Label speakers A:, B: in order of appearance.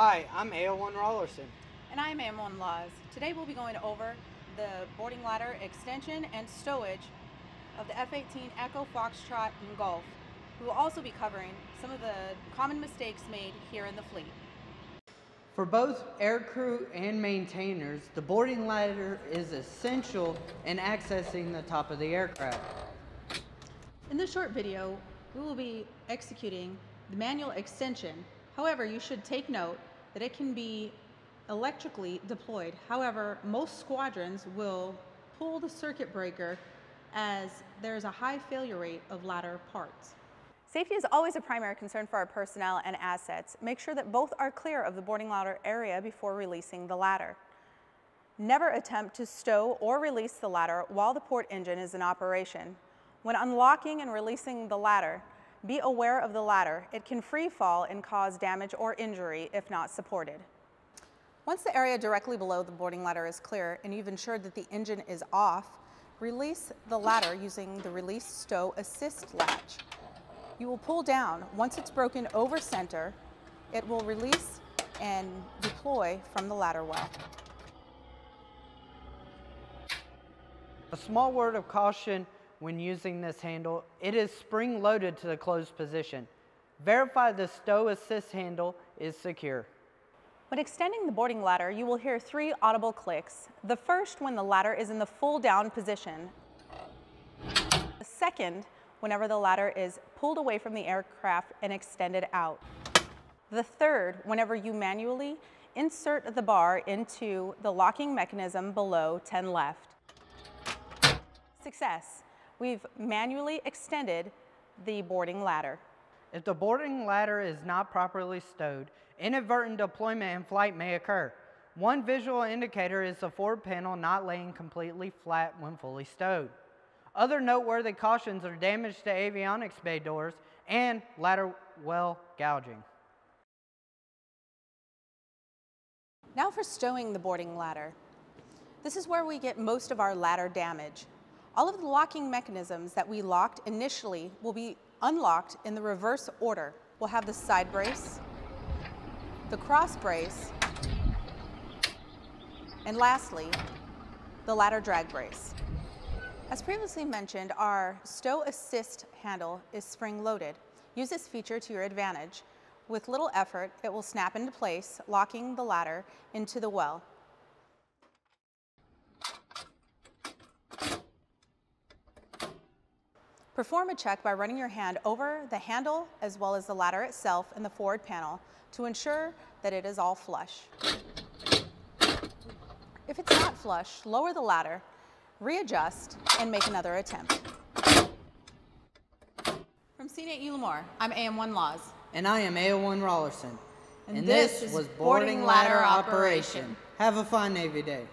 A: Hi, I'm AO1 Rollerson.
B: And I'm AM1 Laws. Today we'll be going over the boarding ladder extension and stowage of the F-18 Echo Foxtrot and Golf. We will also be covering some of the common mistakes made here in the fleet.
A: For both aircrew and maintainers, the boarding ladder is essential in accessing the top of the aircraft.
B: In this short video, we will be executing the manual extension. However, you should take note that it can be electrically deployed. However, most squadrons will pull the circuit breaker as there is a high failure rate of ladder parts. Safety is always a primary concern for our personnel and assets. Make sure that both are clear of the boarding ladder area before releasing the ladder. Never attempt to stow or release the ladder while the port engine is in operation. When unlocking and releasing the ladder, be aware of the ladder. It can free fall and cause damage or injury if not supported. Once the area directly below the boarding ladder is clear and you've ensured that the engine is off, release the ladder using the release stow assist latch. You will pull down. Once it's broken over center, it will release and deploy from the ladder well.
A: A small word of caution when using this handle, it is spring loaded to the closed position. Verify the stow assist handle is secure.
B: When extending the boarding ladder, you will hear three audible clicks. The first when the ladder is in the full down position. The second whenever the ladder is pulled away from the aircraft and extended out. The third, whenever you manually insert the bar into the locking mechanism below 10 left. Success. We've manually extended the boarding ladder.
A: If the boarding ladder is not properly stowed, inadvertent deployment in flight may occur. One visual indicator is the forward panel not laying completely flat when fully stowed. Other noteworthy cautions are damage to avionics bay doors and ladder well gouging.
B: Now for stowing the boarding ladder. This is where we get most of our ladder damage. All of the locking mechanisms that we locked initially will be unlocked in the reverse order. We'll have the side brace, the cross brace, and lastly, the ladder drag brace. As previously mentioned, our stow assist handle is spring loaded. Use this feature to your advantage. With little effort, it will snap into place, locking the ladder into the well. Perform a check by running your hand over the handle as well as the ladder itself and the forward panel to ensure that it is all flush. If it's not flush, lower the ladder readjust, and make another attempt. From CNATTU Lemoore, I'm AM1 Laws.
A: And I am AO1 Rollerson.
B: And, and this, this, was Boarding, Boarding Ladder, Ladder Operation. Operation.
A: Have a fine Navy Day.